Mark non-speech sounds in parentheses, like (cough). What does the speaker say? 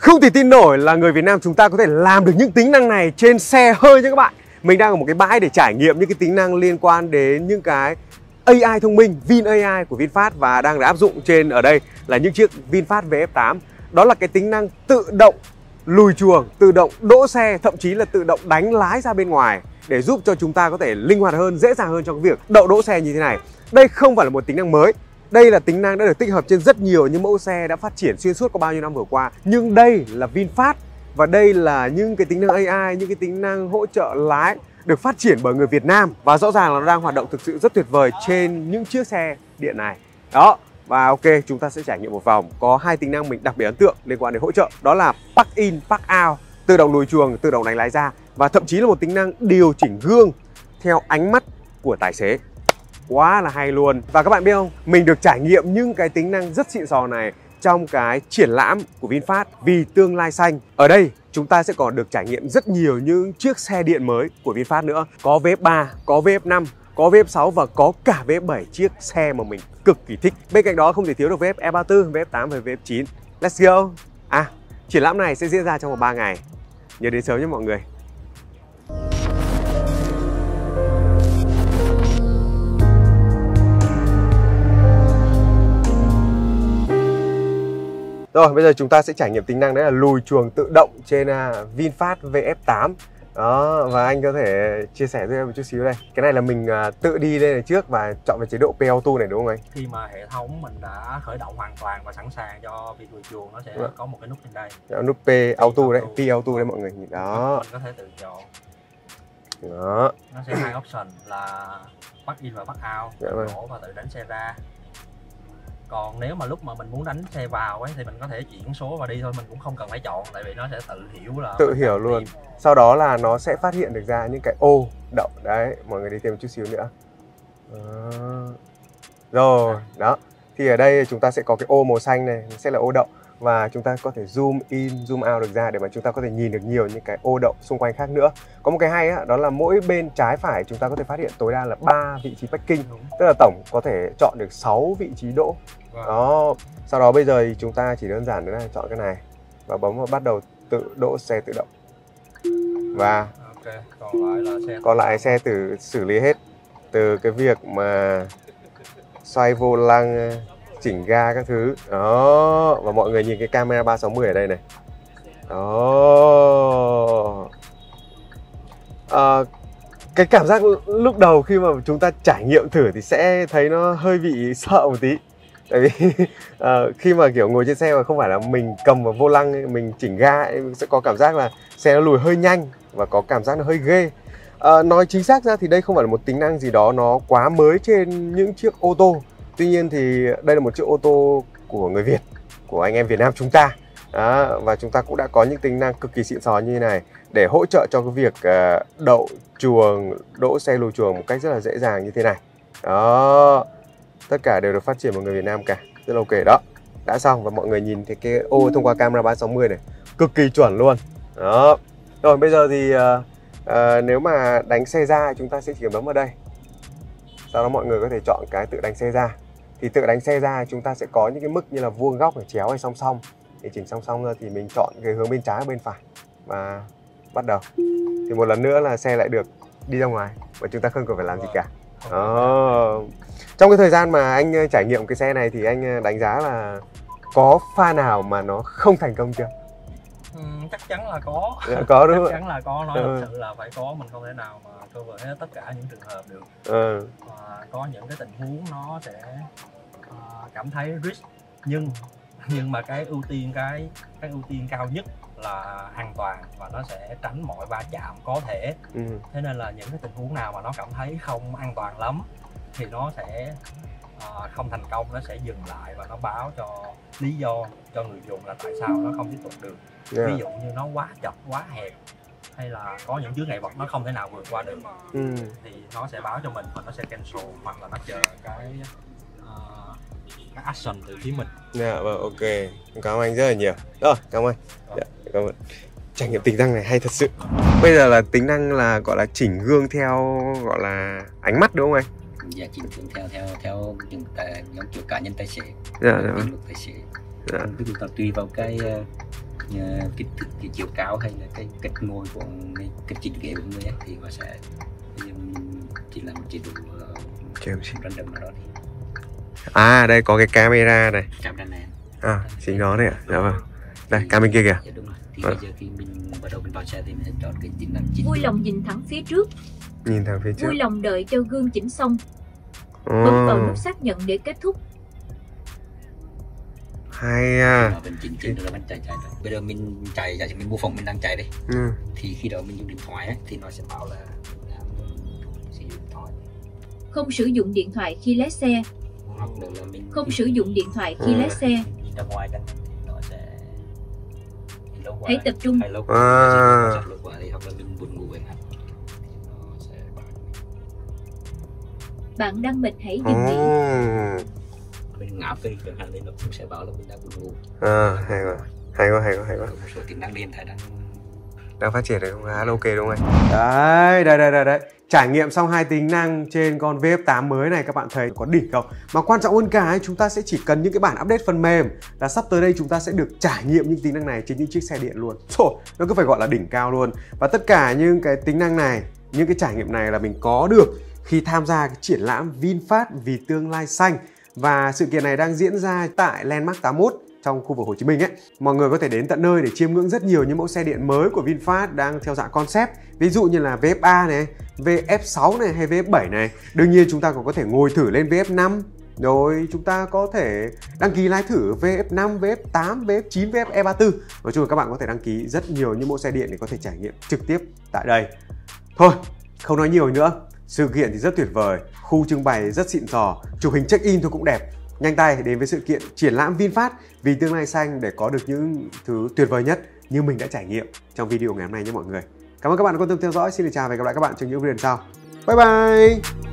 Không thể tin nổi là người Việt Nam chúng ta có thể làm được những tính năng này trên xe hơi nha các bạn Mình đang ở một cái bãi để trải nghiệm những cái tính năng liên quan đến những cái AI thông minh, Vin AI của VinFast và đang được áp dụng trên ở đây là những chiếc VinFast VF8 Đó là cái tính năng tự động lùi chuồng, tự động đỗ xe, thậm chí là tự động đánh lái ra bên ngoài để giúp cho chúng ta có thể linh hoạt hơn, dễ dàng hơn trong cái việc đậu đỗ xe như thế này. Đây không phải là một tính năng mới. Đây là tính năng đã được tích hợp trên rất nhiều những mẫu xe đã phát triển xuyên suốt qua bao nhiêu năm vừa qua. Nhưng đây là VinFast và đây là những cái tính năng AI, những cái tính năng hỗ trợ lái được phát triển bởi người Việt Nam và rõ ràng là nó đang hoạt động thực sự rất tuyệt vời trên những chiếc xe điện này. Đó, và ok, chúng ta sẽ trải nghiệm một vòng. Có hai tính năng mình đặc biệt ấn tượng liên quan đến hỗ trợ, đó là park in, park out, tự động lùi chuồng, tự động đánh lái ra và thậm chí là một tính năng điều chỉnh gương theo ánh mắt của tài xế. Quá là hay luôn. Và các bạn biết không, mình được trải nghiệm những cái tính năng rất xịn sò này trong cái triển lãm của VinFast vì tương lai xanh. Ở đây chúng ta sẽ còn được trải nghiệm rất nhiều những chiếc xe điện mới của VinFast nữa. Có VF3, có VF5, có VF6 và có cả VF7 chiếc xe mà mình cực kỳ thích. Bên cạnh đó không thể thiếu được VF E34, VF8 và VF9. Let's go! À, triển lãm này sẽ diễn ra trong vòng 3 ngày. Nhớ đến sớm nhé mọi người. Rồi bây giờ chúng ta sẽ trải nghiệm tính năng đấy là lùi chuồng tự động trên uh, VinFast VF8 đó và anh có thể chia sẻ với em một chút xíu đây. Cái này là mình uh, tự đi lên này trước và chọn về chế độ P Auto này đúng không anh? Khi mà hệ thống mình đã khởi động hoàn toàn và sẵn sàng cho việc lùi chuồng nó sẽ Vâng. có một cái nút trên đây. Đó, nút P Auto đấy. P Auto đấy mọi người. Nhìn đó. Mình có thể tự chọn. Đó. Nó sẽ hai option là bắt in và bắt out Dạ vâng. đổ và tự đánh xe ra còn nếu mà lúc mà mình muốn đánh xe vào ấy thì mình có thể chuyển số và đi thôi mình cũng không cần phải chọn tại vì nó sẽ tự hiểu là Tự hiểu luôn. tìm. sau đó là nó sẽ phát hiện được ra những cái ô đậu đấy mọi người đi thêm một chút xíu nữa đó. rồi đó thì ở đây chúng ta sẽ có cái ô màu xanh này sẽ là ô đậu và chúng ta có thể zoom in zoom out được ra để mà chúng ta có thể nhìn được nhiều những cái ô đậu xung quanh khác nữa có một cái hay á, đó là mỗi bên trái phải chúng ta có thể phát hiện tối đa là 3 vị trí parking Đúng. tức là tổng có thể chọn được 6 vị trí đỗ Vâng. đó sau đó bây giờ thì chúng ta chỉ đơn giản nữa là chọn cái này. Và bấm vào bắt đầu tự đỗ xe tự động. Và ok còn lại là xe còn lại xe tự xử lý hết. Từ cái việc mà xoay vô lăng chỉnh ga các thứ. Đó và mọi người nhìn cái camera 360 ở đây này. Đó. Ờ, cái cảm giác lúc đầu khi mà chúng ta trải nghiệm thử thì sẽ thấy nó hơi bị sợ một tí tại vì uh, (laughs) khi mà kiểu ngồi trên xe mà không phải là mình cầm vào vô lăng ấy, mình chỉnh ga ấy, mình sẽ có cảm giác là xe nó lùi hơi nhanh và có cảm giác nó hơi ghê. Uh, nói chính xác ra thì đây không phải là một tính năng gì đó nó quá mới trên những chiếc ô tô. Tuy nhiên thì đây là một chiếc ô tô của người Việt của anh em Việt Nam chúng ta. Đó, và chúng ta cũng đã có những tính năng cực kỳ xịn sò như thế này để hỗ trợ cho cái việc uh, đậu chuồng đỗ xe lùi chuồng một cách rất là dễ dàng như thế này. Đó tất cả đều được phát triển bởi người Việt Nam cả. Rất là ok đó. Đã xong và mọi người nhìn thấy cái ô thông qua camera 360 này. Cực kỳ chuẩn luôn. Đó. Rồi bây giờ thì uh, uh, nếu mà đánh xe ra chúng ta sẽ chỉ cần bấm vào đây. Sau đó mọi người có thể chọn cái tự đánh xe ra. Thì tự đánh xe ra chúng ta sẽ có những cái mức như là vuông góc hay chéo hay song song. Để chỉnh song song ra thì mình chọn cái hướng bên trái bên phải. Và bắt đầu. Thì một lần nữa là xe lại được đi ra ngoài. Và chúng ta không cần phải làm gì cả. Đó trong cái thời gian mà anh ờ, trải nghiệm cái xe này thì anh ờ, đánh giá là có pha nào mà nó không thành công chưa? Ừ, chắc chắn là có. Dạ, có đúng chắc chắn là có. Nói Ừ. thật sự là phải có mình không thể nào mà cover hết tất cả những trường hợp được. Ừ. và có những cái tình huống nó sẽ ờ, cảm thấy risk. Nhưng nhưng mà cái ưu tiên cái cái ưu tiên cao nhất là an toàn và nó sẽ tránh mọi va chạm có thể. Ừ. thế nên là những cái tình huống nào mà nó cảm thấy không an toàn lắm thì nó sẽ ờ, không thành công nó sẽ dừng lại và nó báo cho lý do cho người dùng là tại sao nó không tiếp tục được. Yeah. ví dụ như nó quá chật quá hẹp hay là có những chướng ngại vật nó không thể nào vượt qua được Ừ. thì nó sẽ báo cho mình và nó sẽ cancel hoặc là nó chờ cái cái action từ phía mình. Dạ vâng ok. Cảm ơn anh rất là nhiều. Rồi cảm ơn. Dạ, Cảm ơn. Trải nghiệm tính năng này hay thật sự. Bây giờ là tính năng là gọi là chỉnh gương theo gọi là ánh mắt đúng không anh? Dạ chỉnh hướng theo theo theo những cái giống kiểu cá nhân tài xế. Dạ dạ định vâng. luật tài xế. Dạ. ví dụ là tùy vào cái ờ, như kích thước cái chiều cao hay là cái cách ngồi của cái cách chỉnh ghế của người ấy, thì họ sẽ chỉ là một chế độ xin. random nào đó thì À đây có cái camera này. Camera này. À chính nó này ạ. Dạ vâng. Đây cam bên kia kìa. Dạ đúng rồi. Thì Vâng. bây giờ khi mình bắt đầu mình vào xe thì mình sẽ chọn cái tính năng chỉnh Vui lòng nhìn thẳng phía trước, Nhìn thẳng phía trước. Vui lòng đợi cho gương chỉnh xong, bấm vào nút xác nhận để kết thúc. Hay à mình chỉnh chỉnh là mình chạy chạy bây giờ mình chạy sử mình mô phỏng mình đang chạy đây ừ. thì khi đó mình dùng điện thoại ấy, thì nó sẽ bảo là sử dụng thoại Không sử dụng điện thoại khi lái xe, không sử dụng điện thoại khi lái xe. Hãy tập trung. À. Bạn đang mệt hãy dừng nghỉ. Mình ngáp đi chẳng hạn thì nó cũng sẽ bảo là mình đang buồn ngủ. À, hay quá. Hay quá, hay quá, hay quá. Một số tính năng điện thoại đang đang phát triển được không khá là ok đúng không anh? Đấy đây đây đây đây. Trải nghiệm xong hai tính năng trên con VF8 mới này các bạn thấy có đỉnh không? Mà quan trọng hơn cả ấy, chúng ta sẽ chỉ cần những cái bản update phần mềm là sắp tới đây chúng ta sẽ được trải nghiệm những tính năng này trên những chiếc xe điện luôn. Trời, nó cứ phải gọi là đỉnh cao luôn. Và tất cả những cái tính năng này những cái trải nghiệm này là mình có được khi tham gia cái triển lãm VinFast vì tương lai xanh và sự kiện này đang diễn ra tại Landmark 81 trong khu vực Hồ Chí Minh ấy. Mọi người có thể đến tận nơi để chiêm ngưỡng rất nhiều những mẫu xe điện mới của VinFast đang theo dạng concept. Ví dụ như là VF3 này, VF6 này hay VF7 này. Đương nhiên chúng ta còn có thể ngồi thử lên VF5 rồi chúng ta có thể đăng ký lái thử VF5, VF8, VF9, VF E34. Nói chung là các bạn có thể đăng ký rất nhiều những mẫu xe điện để có thể trải nghiệm trực tiếp tại đây. Thôi, không nói nhiều nữa. Sự kiện thì rất tuyệt vời, khu trưng bày rất xịn sò, chụp hình check-in thôi cũng đẹp. Nhanh tay đến với sự kiện triển lãm VinFast vì tương lai xanh để có được những thứ tuyệt vời nhất như mình đã trải nghiệm trong video ngày hôm nay nhé mọi người. Cảm ơn các bạn đã quan tâm theo dõi. Xin chào và hẹn gặp lại các bạn trong những video sau. Bye bye!